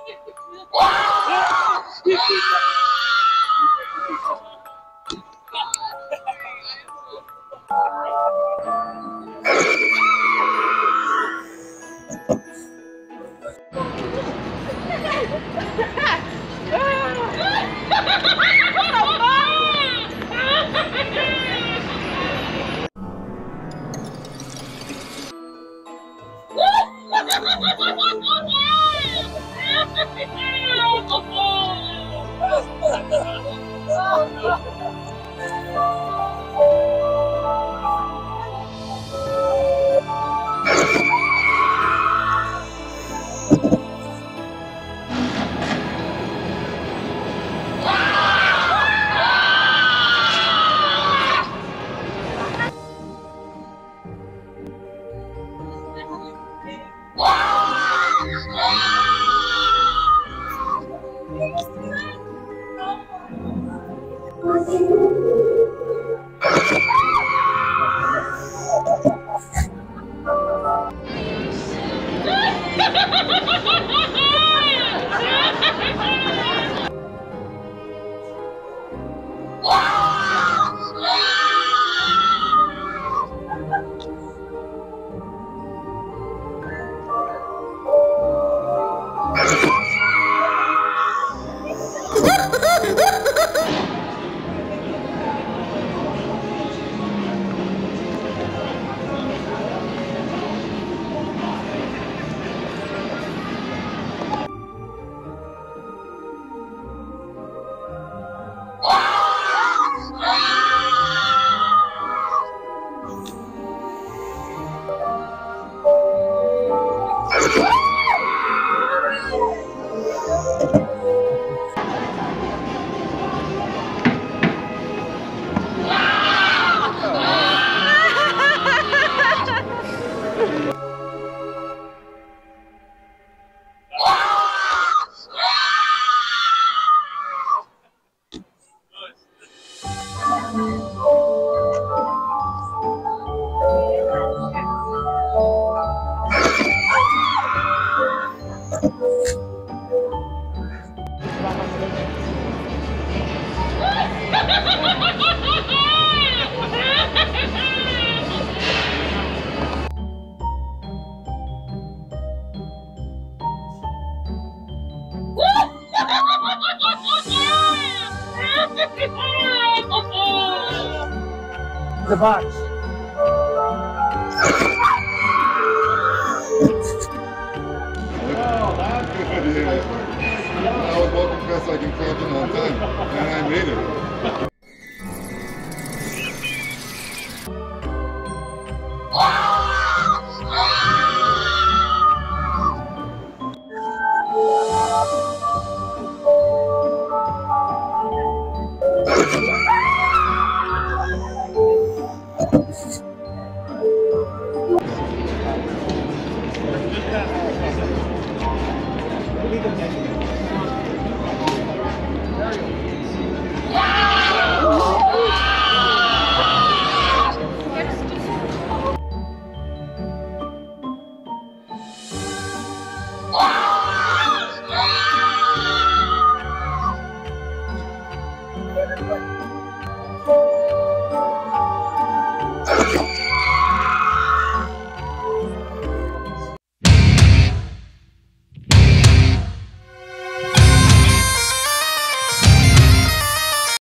Ha ha ha ha ha! ¡Ah! The box. I was walking fast like in Compton on time, and I made it. भी